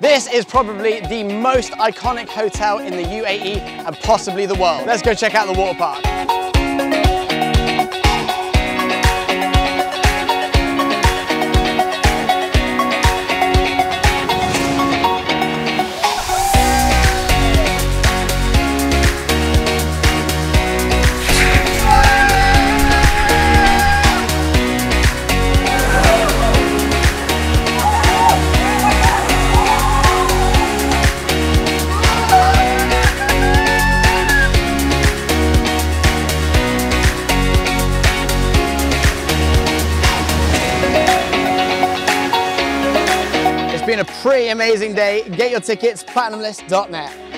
This is probably the most iconic hotel in the UAE and possibly the world. Let's go check out the water park. It's been a pretty amazing day. Get your tickets, platinumlist.net.